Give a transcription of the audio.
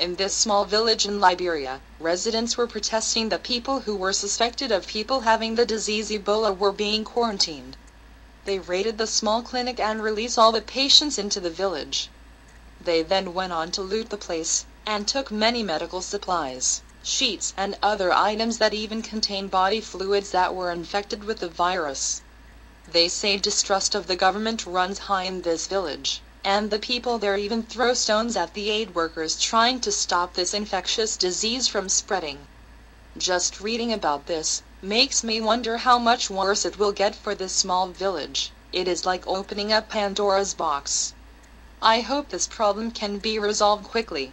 In this small village in Liberia, residents were protesting that people who were suspected of people having the disease Ebola were being quarantined. They raided the small clinic and released all the patients into the village. They then went on to loot the place, and took many medical supplies, sheets and other items that even contained body fluids that were infected with the virus. They say distrust of the government runs high in this village, and the people there even throw stones at the aid workers trying to stop this infectious disease from spreading. Just reading about this, makes me wonder how much worse it will get for this small village. It is like opening up Pandora's box. I hope this problem can be resolved quickly.